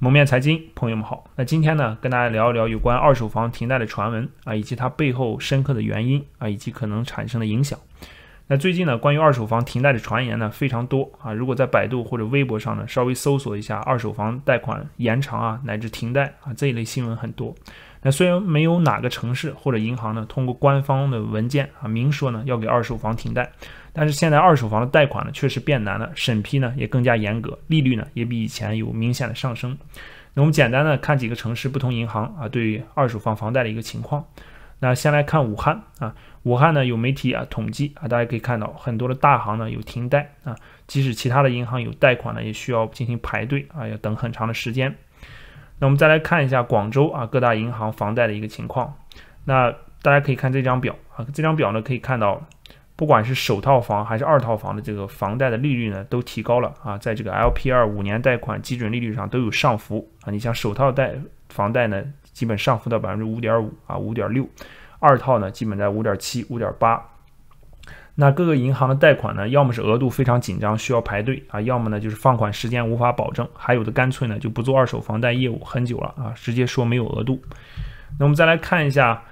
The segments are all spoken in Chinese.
蒙面财经，朋友们好。那今天呢，跟大家聊一聊有关二手房停贷的传闻啊，以及它背后深刻的原因啊，以及可能产生的影响。那最近呢，关于二手房停贷的传言呢非常多啊。如果在百度或者微博上呢，稍微搜索一下二手房贷款延长啊，乃至停贷啊这一类新闻很多。那虽然没有哪个城市或者银行呢通过官方的文件啊明说呢要给二手房停贷，但是现在二手房的贷款呢确实变难了，审批呢也更加严格，利率呢也比以前有明显的上升。那我们简单的看几个城市不同银行啊对于二手房房贷的一个情况。那先来看武汉啊，武汉呢有媒体啊统计啊，大家可以看到很多的大行呢有停贷啊，即使其他的银行有贷款呢，也需要进行排队啊，要等很长的时间。那我们再来看一下广州啊各大银行房贷的一个情况。那大家可以看这张表啊，这张表呢可以看到，不管是首套房还是二套房的这个房贷的利率呢都提高了啊，在这个 LPR 五年贷款基准利率上都有上浮啊。你像首套贷房贷呢，基本上浮到百分之五点五啊，五点六；二套呢，基本在五点七、五点八。那各个银行的贷款呢，要么是额度非常紧张，需要排队啊，要么呢就是放款时间无法保证，还有的干脆呢就不做二手房贷业务很久了啊，直接说没有额度。那我们再来看一下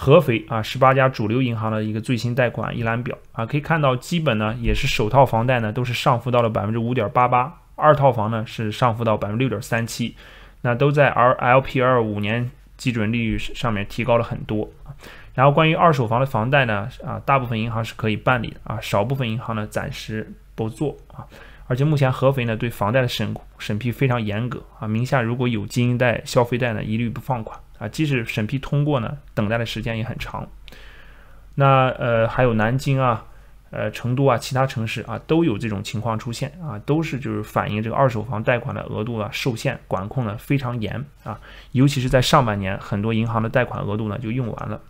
合肥啊十八家主流银行的一个最新贷款一览表啊，可以看到基本呢也是首套房贷呢都是上浮到了百分之五点八八，二套房呢是上浮到百分之六点三七，那都在 R LPR 五年基准利率上面提高了很多。然后关于二手房的房贷呢，啊，大部分银行是可以办理的啊，少部分银行呢暂时不做啊。而且目前合肥呢对房贷的审审批非常严格啊，名下如果有经营贷、消费贷呢，一律不放款啊。即使审批通过呢，等待的时间也很长。那呃还有南京啊、呃成都啊，其他城市啊都有这种情况出现啊，都是就是反映这个二手房贷款的额度啊受限，管控呢非常严啊，尤其是在上半年，很多银行的贷款额度呢就用完了。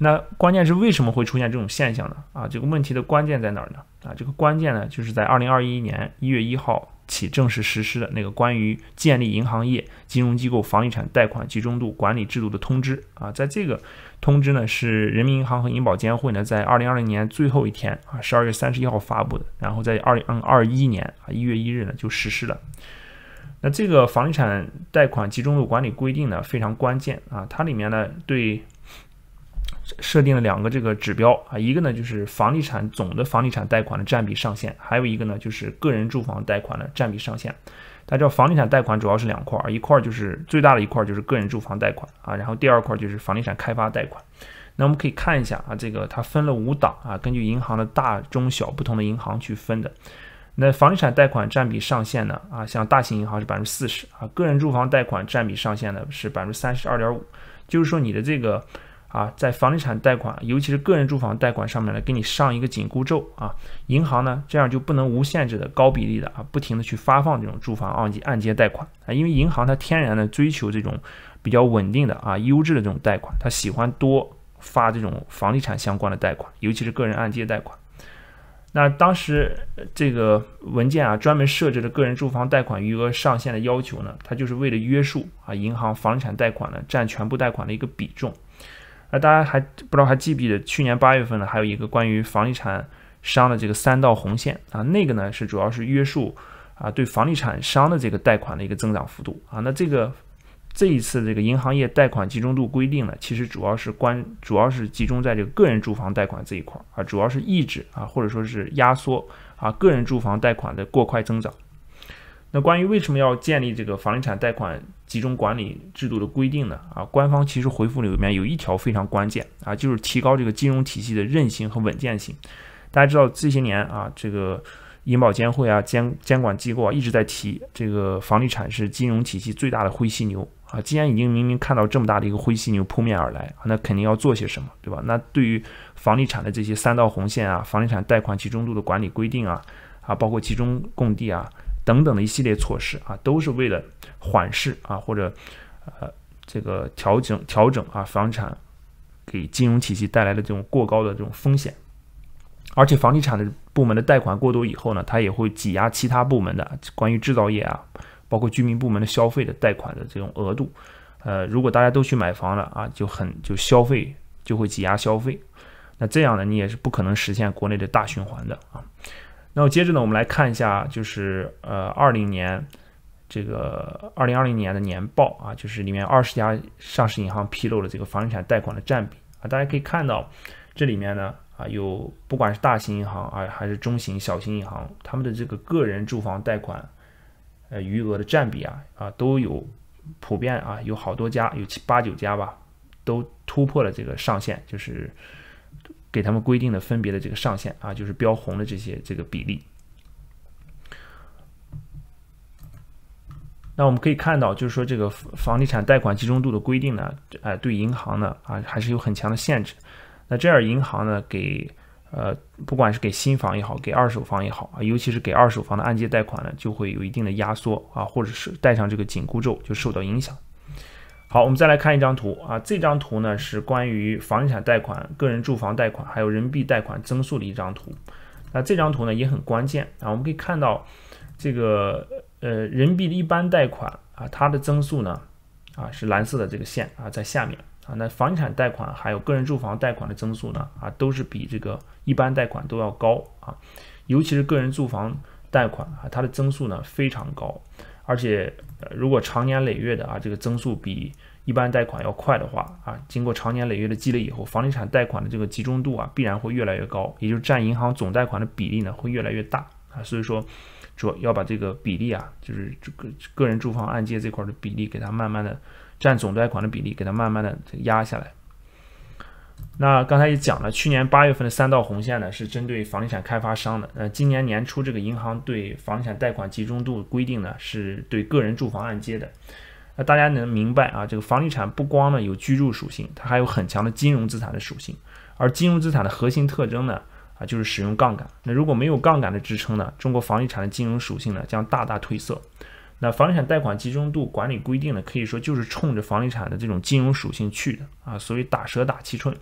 那关键是为什么会出现这种现象呢？啊，这个问题的关键在哪儿呢？啊，这个关键呢，就是在二零二一年一月一号起正式实施的那个关于建立银行业金融机构房地产贷款集中度管理制度的通知啊，在这个通知呢，是人民银行和银保监会呢在二零二零年最后一天啊，十二月三十一号发布的，然后在二零二一年啊一月一日呢就实施了。那这个房地产贷款集中度管理规定呢非常关键啊，它里面呢对。设定了两个这个指标啊，一个呢就是房地产总的房地产贷款的占比上限，还有一个呢就是个人住房贷款的占比上限。大家知道房地产贷款主要是两块儿，一块儿就是最大的一块儿就是个人住房贷款啊，然后第二块就是房地产开发贷款。那我们可以看一下啊，这个它分了五档啊，根据银行的大中小不同的银行去分的。那房地产贷款占比上限呢啊，像大型银行是百分之四十啊，个人住房贷款占比上限呢是百分之三十二点五，就是说你的这个。啊，在房地产贷款，尤其是个人住房贷款上面呢，给你上一个紧箍咒啊，银行呢这样就不能无限制的高比例的啊，不停的去发放这种住房按揭按揭贷款啊，因为银行它天然的追求这种比较稳定的啊优质的这种贷款，它喜欢多发这种房地产相关的贷款，尤其是个人按揭贷款。那当时这个文件啊，专门设置了个人住房贷款余额上限的要求呢，它就是为了约束啊银行房地产贷款呢占全部贷款的一个比重。那大家还不知道还记不记得去年八月份呢，还有一个关于房地产商的这个三道红线啊，那个呢是主要是约束啊对房地产商的这个贷款的一个增长幅度啊。那这个这一次这个银行业贷款集中度规定呢，其实主要是关主要是集中在这个个人住房贷款这一块啊，主要是抑制啊或者说是压缩啊个人住房贷款的过快增长。那关于为什么要建立这个房地产贷款集中管理制度的规定呢？啊，官方其实回复里面有一条非常关键啊，就是提高这个金融体系的韧性和稳健性。大家知道这些年啊，这个银保监会啊监监管机构啊一直在提这个房地产是金融体系最大的灰犀牛啊。既然已经明明看到这么大的一个灰犀牛扑面而来，那肯定要做些什么，对吧？那对于房地产的这些三道红线啊，房地产贷款集中度的管理规定啊，啊，包括集中供地啊。等等的一系列措施啊，都是为了缓释啊，或者呃这个调整调整啊，房产给金融体系带来的这种过高的这种风险。而且房地产的部门的贷款过多以后呢，它也会挤压其他部门的关于制造业啊，包括居民部门的消费的贷款的这种额度。呃，如果大家都去买房了啊，就很就消费就会挤压消费，那这样呢，你也是不可能实现国内的大循环的啊。那么接着呢，我们来看一下，就是呃，二零年这个二零二零年的年报啊，就是里面二十家上市银行披露了这个房地产贷款的占比啊，大家可以看到这里面呢啊有不管是大型银行啊还是中型、小型银行，他们的这个个人住房贷款呃余额的占比啊啊都有普遍啊有好多家有七八九家吧，都突破了这个上限，就是给他们规定的分别的这个上限啊，就是标红的这些这个比例。那我们可以看到，就是说这个房地产贷款集中度的规定呢，哎，对银行呢啊还是有很强的限制。那这样银行呢给呃不管是给新房也好，给二手房也好啊，尤其是给二手房的按揭贷款呢，就会有一定的压缩啊，或者是带上这个紧箍咒就受到影响。好，我们再来看一张图啊，这张图呢是关于房地产贷款、个人住房贷款还有人民币贷款增速的一张图。那这张图呢也很关键啊，我们可以看到这个。呃，人民币的一般贷款啊，它的增速呢，啊是蓝色的这个线啊，在下面啊。那房地产贷款还有个人住房贷款的增速呢，啊都是比这个一般贷款都要高啊。尤其是个人住房贷款啊，它的增速呢非常高，而且呃如果长年累月的啊，这个增速比一般贷款要快的话啊，经过长年累月的积累以后，房地产贷款的这个集中度啊，必然会越来越高，也就是占银行总贷款的比例呢会越来越大啊。所以说。主要把这个比例啊，就是这个个人住房按揭这块的比例，给它慢慢的占总贷款的比例，给它慢慢的压下来。那刚才也讲了，去年八月份的三道红线呢，是针对房地产开发商的。呃，今年年初这个银行对房地产贷款集中度规定呢，是对个人住房按揭的。那大家能明白啊，这个房地产不光呢有居住属性，它还有很强的金融资产的属性，而金融资产的核心特征呢？啊，就是使用杠杆。那如果没有杠杆的支撑呢？中国房地产的金融属性呢将大大褪色。那房地产贷款集中度管理规定呢，可以说就是冲着房地产的这种金融属性去的啊。所以打蛇打七寸，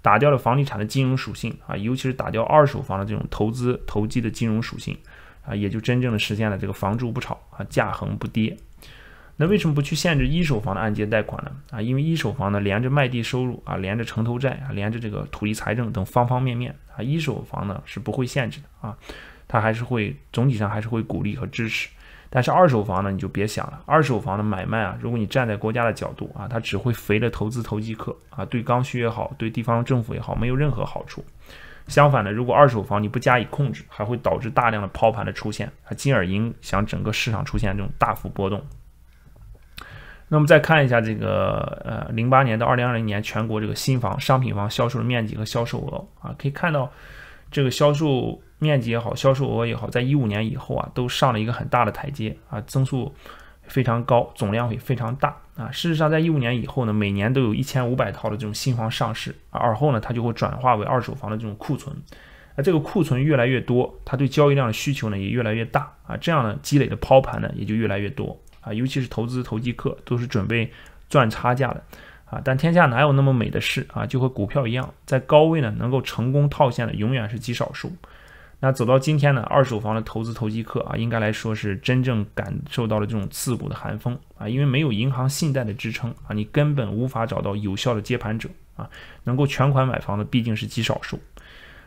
打掉了房地产的金融属性啊，尤其是打掉二手房的这种投资投机的金融属性啊，也就真正的实现了这个房住不炒啊，价恒不跌。那为什么不去限制一手房的按揭贷款呢？啊，因为一手房呢连着卖地收入啊，连着城投债啊，连着这个土地财政等方方面面啊，一手房呢是不会限制的啊，它还是会总体上还是会鼓励和支持。但是二手房呢，你就别想了，二手房的买卖啊，如果你站在国家的角度啊，它只会肥了投资投机客啊，对刚需也好，对地方政府也好，没有任何好处。相反的，如果二手房你不加以控制，还会导致大量的抛盘的出现啊，进而影响整个市场出现这种大幅波动。那么再看一下这个呃，零八年到二零二零年全国这个新房、商品房销售的面积和销售额啊，可以看到这个销售面积也好，销售额也好，在一五年以后啊，都上了一个很大的台阶啊，增速非常高，总量也非常大啊。事实上，在一五年以后呢，每年都有一千五百套的这种新房上市啊，而后呢，它就会转化为二手房的这种库存，那这个库存越来越多，它对交易量的需求呢也越来越大啊，这样呢，积累的抛盘呢也就越来越多。啊，尤其是投资投机客都是准备赚差价的啊！但天下哪有那么美的事啊？就和股票一样，在高位呢能够成功套现的永远是极少数。那走到今天呢，二手房的投资投机客啊，应该来说是真正感受到了这种刺骨的寒风啊！因为没有银行信贷的支撑啊，你根本无法找到有效的接盘者啊！能够全款买房的毕竟是极少数。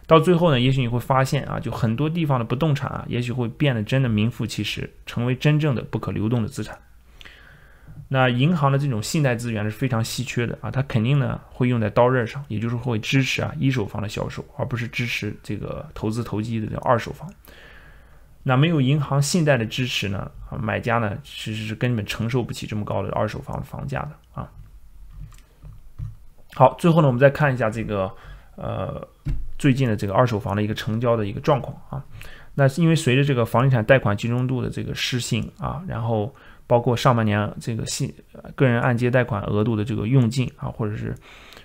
到最后呢，也许你会发现啊，就很多地方的不动产啊，也许会变得真的名副其实，成为真正的不可流动的资产。那银行的这种信贷资源是非常稀缺的啊，它肯定呢会用在刀刃上，也就是会支持啊一手房的销售，而不是支持这个投资投机的这二手房。那没有银行信贷的支持呢，啊，买家呢其实是根本承受不起这么高的二手房的房价的啊。好，最后呢，我们再看一下这个呃。最近的这个二手房的一个成交的一个状况啊，那是因为随着这个房地产贷款集中度的这个失信啊，然后包括上半年这个信个人按揭贷款额度的这个用尽啊，或者是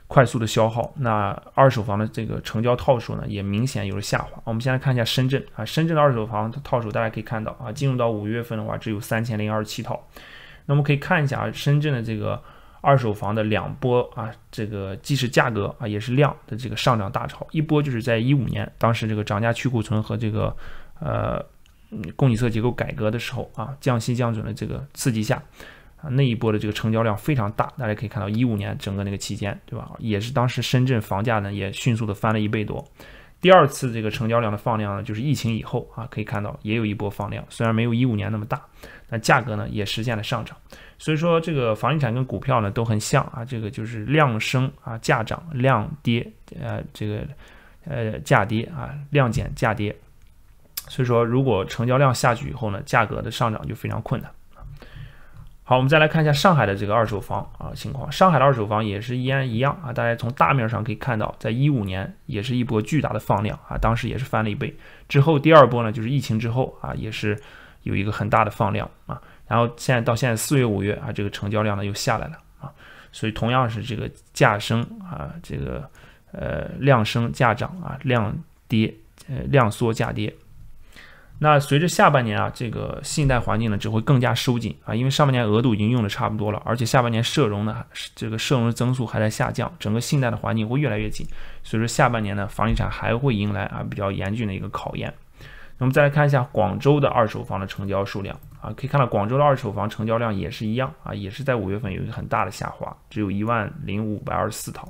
快速的消耗，那二手房的这个成交套数呢也明显有了下滑。我们先来看一下深圳啊，深圳的二手房套数大家可以看到啊，进入到五月份的话只有三千零二十七套。那么可以看一下啊，深圳的这个。二手房的两波啊，这个既是价格啊，也是量的这个上涨大潮。一波就是在一五年，当时这个涨价去库存和这个呃供给侧结构改革的时候啊，降息降准的这个刺激下啊，那一波的这个成交量非常大。大家可以看到，一五年整个那个期间，对吧？也是当时深圳房价呢也迅速的翻了一倍多。第二次这个成交量的放量呢，就是疫情以后啊，可以看到也有一波放量，虽然没有一五年那么大，但价格呢也实现了上涨。所以说这个房地产跟股票呢都很像啊，这个就是量升啊价涨，量跌呃这个呃价跌啊量减价跌。所以说如果成交量下去以后呢，价格的上涨就非常困难。好，我们再来看一下上海的这个二手房啊情况。上海的二手房也是依然一样啊，大家从大面上可以看到，在一五年也是一波巨大的放量啊，当时也是翻了一倍。之后第二波呢，就是疫情之后啊，也是有一个很大的放量啊。然后现在到现在四月五月啊，这个成交量呢又下来了啊。所以同样是这个价升啊，这个呃量升价涨啊，量跌呃量缩价跌。那随着下半年啊，这个信贷环境呢只会更加收紧啊，因为上半年额度已经用的差不多了，而且下半年社融呢，这个社融的增速还在下降，整个信贷的环境会越来越紧，所以说下半年呢，房地产还会迎来啊比较严峻的一个考验。那么再来看一下广州的二手房的成交数量啊，可以看到广州的二手房成交量也是一样啊，也是在五月份有一个很大的下滑，只有一万零五百二十四套。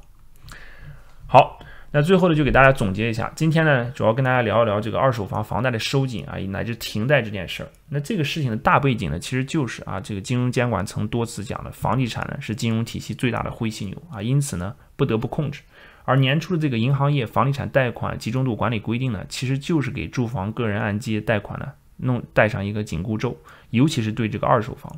好。那最后呢，就给大家总结一下，今天呢，主要跟大家聊一聊这个二手房房贷的收紧啊，乃至停贷这件事儿。那这个事情的大背景呢，其实就是啊，这个金融监管层多次讲的，房地产呢是金融体系最大的灰犀牛啊，因此呢不得不控制。而年初的这个银行业房地产贷款集中度管理规定呢，其实就是给住房个人按揭贷款呢弄带上一个紧箍咒，尤其是对这个二手房。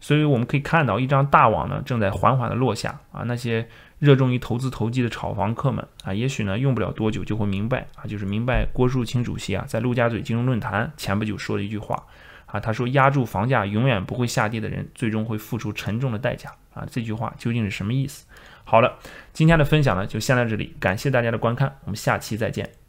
所以我们可以看到，一张大网呢正在缓缓的落下啊，那些。热衷于投资投机的炒房客们啊，也许呢用不了多久就会明白啊，就是明白郭树清主席啊在陆家嘴金融论坛前不久说的一句话啊，他说压住房价永远不会下跌的人，最终会付出沉重的代价啊。这句话究竟是什么意思？好了，今天的分享呢就先到这里，感谢大家的观看，我们下期再见。